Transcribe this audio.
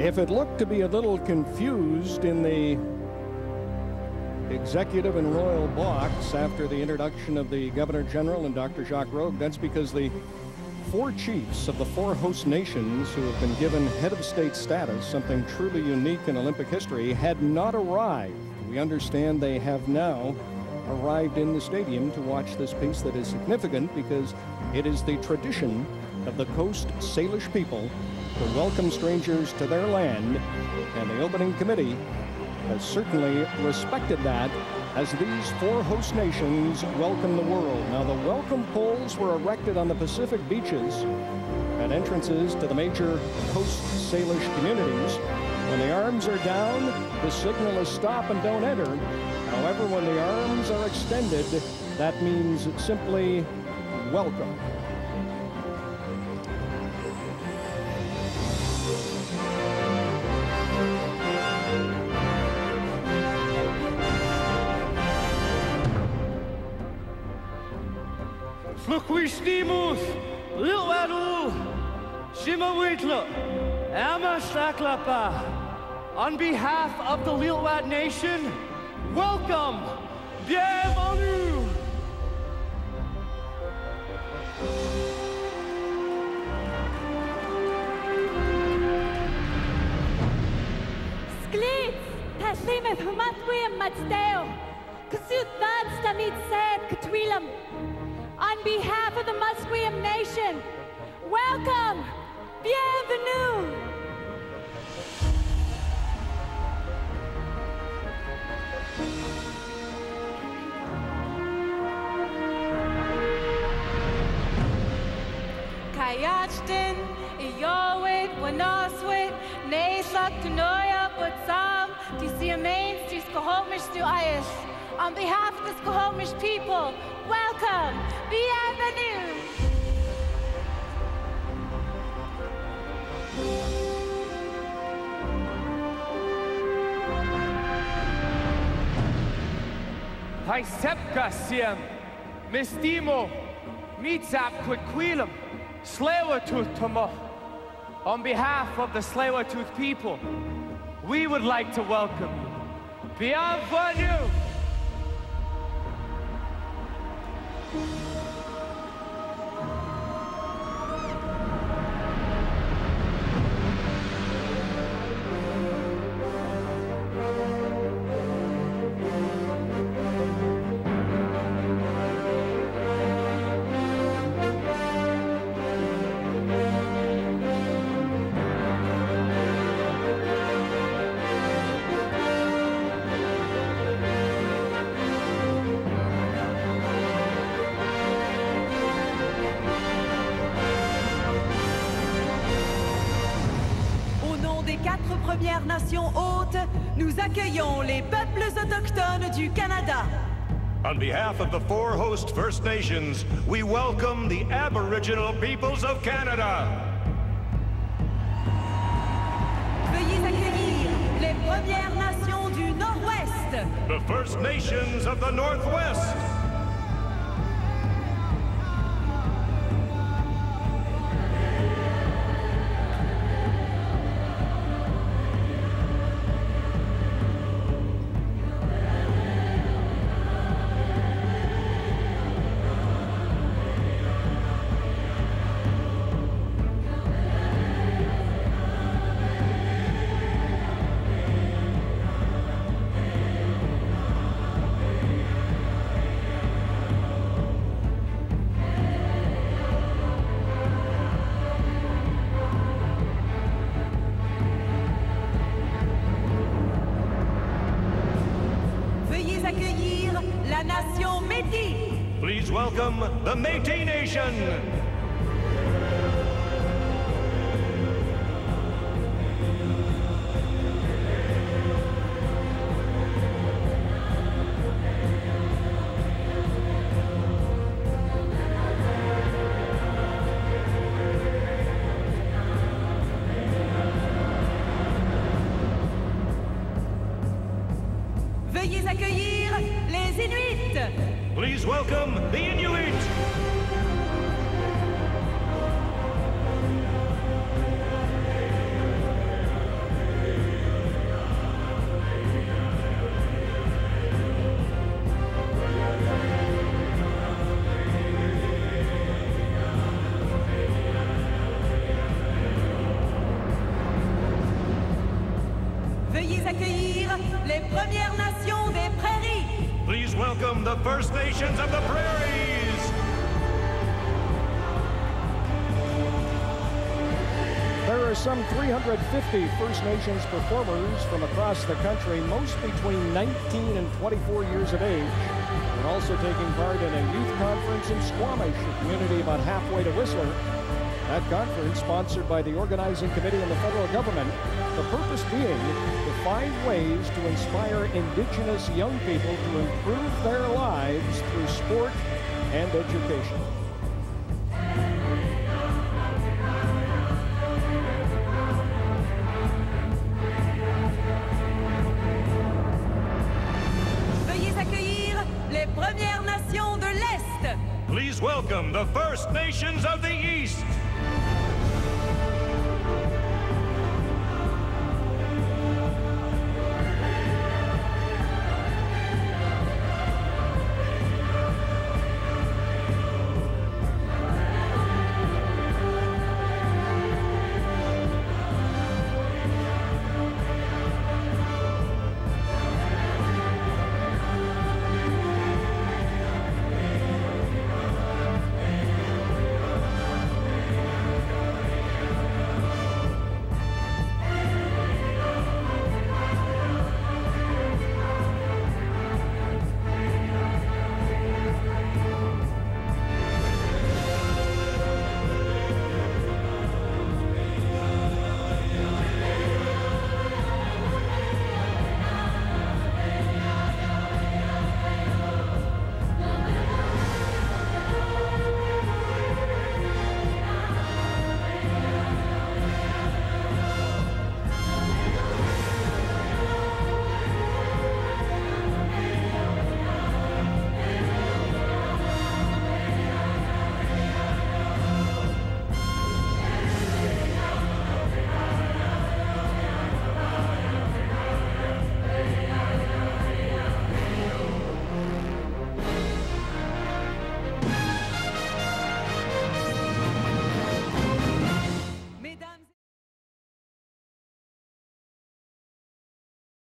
If it looked to be a little confused in the executive and royal box after the introduction of the Governor General and Dr. Jacques Rogge, that's because the four chiefs of the four host nations who have been given head of state status, something truly unique in Olympic history, had not arrived. We understand they have now arrived in the stadium to watch this piece that is significant because it is the tradition of the Coast Salish people to welcome strangers to their land, and the opening committee has certainly respected that as these four host nations welcome the world. Now, the welcome poles were erected on the Pacific beaches at entrances to the major coast Salish communities. When the arms are down, the signal is stop and don't enter. However, when the arms are extended, that means simply welcome. Fluquishnimus, Lilwadu, Shimawitla, Ama Shaklapa. On behalf of the Lilwat Nation, welcome, bienvenue. Sklits, taslimeth humatwim matsteo, kasut dadstamit said katwilam. On behalf of the Musqueam Nation, welcome, bienvenue. Kayachtin, Iowit, Wanoswit, Nasak, Tanoya, Watsam, Tisiamains, Tiskohomish, to Ayas. On behalf of the Squamish people, welcome, bienvenue. Paisepka siem, Mistimo, Mitsap Quiquilum, Slaywatooth Tomo. On behalf of the Tsleil-Waututh people, we would like to welcome you. Bienvenue! Quatre Premières Nations hôtes, nous accueillons les peuples autochtones du Canada. On behalf of the four host First Nations, we welcome the Aboriginal peoples of Canada. Veuillez accueillir les Premières Nations du Nord-Ouest. The First Nations of the Northwest. Please welcome the Métis Nation. Veuillez accueillir. Please welcome the Inuit. Veuillez accueillir les Premières Nations des prêtres. Welcome the First Nations of the Prairies. There are some 350 First Nations performers from across the country, most between 19 and 24 years of age. They're also taking part in a youth conference in Squamish, a community about halfway to Whistler. That conference, sponsored by the organizing committee and the federal government, the purpose being to find ways to inspire Indigenous young people to improve their lives through sport and education. Veuillez accueillir les Premières Nations de l'Est. Please welcome the First Nations of the East.